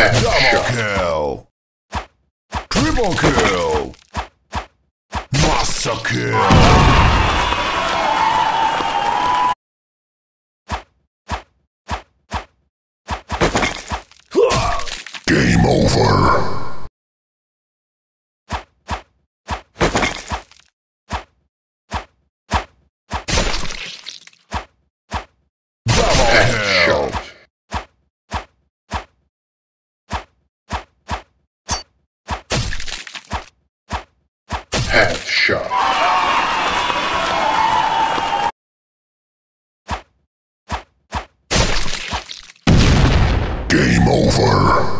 Double kill. Triple kill. Monster kill. Game over. Double kill. Headshot. Game over.